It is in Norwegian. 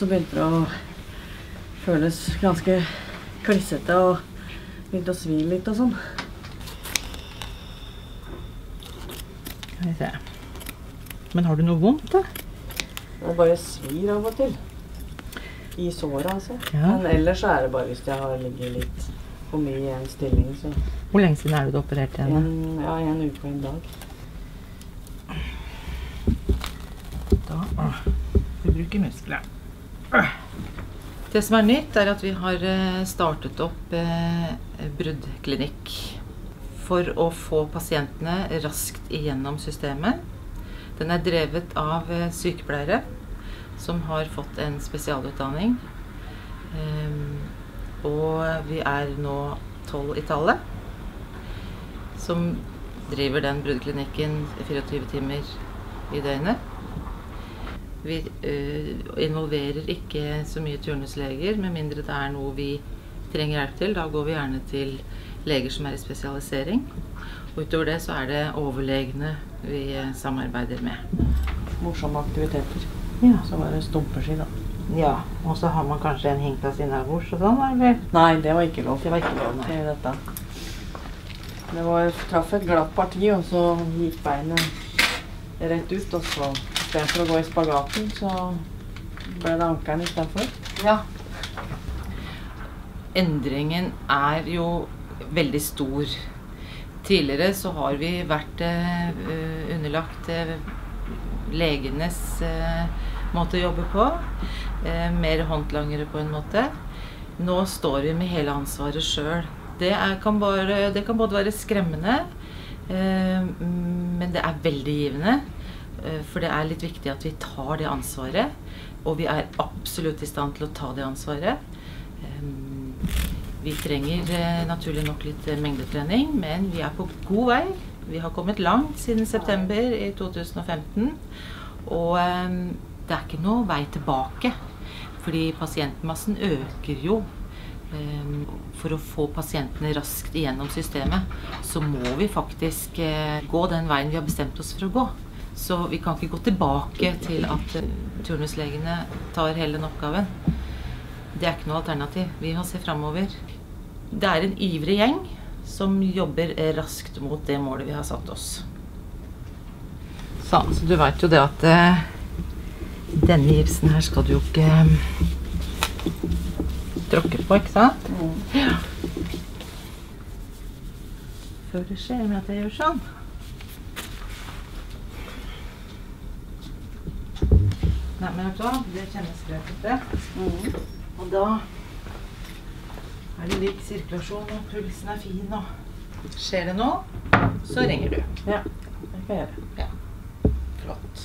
så begynte det å føles ganske klissete og begynte å svi litt og sånn. Skal vi se. Men har du noe vondt, da? Det bare svir av og til. I såret, altså. Ja. Men ellers er det bare hvis jeg har ligget litt for mye i en stilling, så Hvor lenge siden er det du opererte igjen? en, ja, en uke og en dag. Da ah, Vi bruker muskler. Det som er nytt, er at vi har eh, startet opp eh, bruddklinikk for å få pasientene raskt igjennom systemet. Den er drevet av eh, sykepleiere som har fått en spesialutdanning. Ehm, og vi er nå tolv i tallet som driver den bruddklinikken 24 timer i døgnet. Vi eh, involverer ikke så mye turnusleger, med mindre det er noe vi trenger hjelp til. Da går vi gjerne til leger som er i spesialisering. Og utover det så er det overlegene vi eh, samarbeider med. Morsomme aktiviteter. Ja. Så var det stumpeski, da. ja. Og så har man kanskje en hink hingplass innabords og sånn, eller? Nei, det var ikke lov. Det var ikke lov, nei. til dette. Det var, traff et glatt parti, og så gikk beinet rett ut. Og så istedenfor å gå i spagaten, så ble det ankelen istedenfor. Ja. Endringen er jo veldig stor. Tidligere så har vi vært eh, underlagt eh, legenes eh, måte å jobbe på. Eh, mer håndlangere på en måte. Nå står vi med hele ansvaret sjøl. Det, kan bare- det kan både være skremmende, eh, men det er veldig givende. Eh, For det er litt viktig at vi tar det ansvaret. Og vi er absolutt i stand til å ta det ansvaret. Vi trenger eh, naturlig nok litt eh, mengdetrening, men vi er på god vei. Vi har kommet langt siden september i 2015. Og det er ikke noe vei tilbake. Fordi pasientmassen øker jo. For å få pasientene raskt igjennom systemet, så må vi faktisk gå den veien vi har bestemt oss for å gå. Så vi kan ikke gå tilbake til at eh, turnuslegene tar hele den oppgaven. Det er ikke noe alternativ. Vi må se framover. Det er en ivrig gjeng som jobber eh, raskt mot det målet vi har satt oss. Så, så du veit jo det at eh, denne gipsen her skal du jo ikke eh, tråkke på, ikke sant? Ja. Før det skjer med at jeg gjør sånn. Nei, du hva? Det kjennes greit ut, det. Og da er det lik sirkulasjon, og pulsen er fin, og Skjer det noe, så ringer du. Ja, det kan jeg gjøre. Flott.